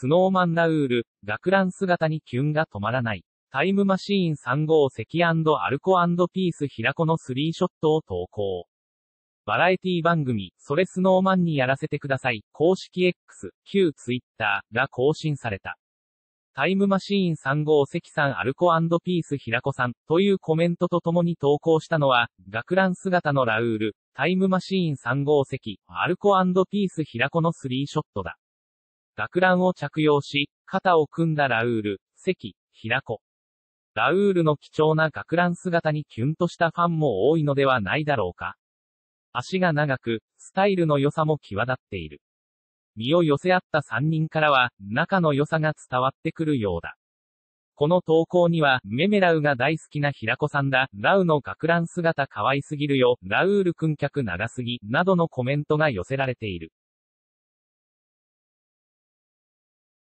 スノーマンラウール、学ラン姿にキュンが止まらない。タイムマシーン3号関アルコピース平子のスリーショットを投稿。バラエティ番組、それスノーマンにやらせてください、公式 X、旧 Twitter が更新された。タイムマシーン3号関さんアルコピース平子さんというコメントとともに投稿したのは、学ラン姿のラウール、タイムマシーン3号関、アルコピース平子のスリーショットだ。学ランを着用し、肩を組んだラウール、関、平子。ラウールの貴重な学ラン姿にキュンとしたファンも多いのではないだろうか。足が長く、スタイルの良さも際立っている。身を寄せ合った3人からは、仲の良さが伝わってくるようだ。この投稿には、メメラウが大好きな平子さんだ、ラウの学ラン姿可愛すぎるよ、ラウール君客長すぎ、などのコメントが寄せられている。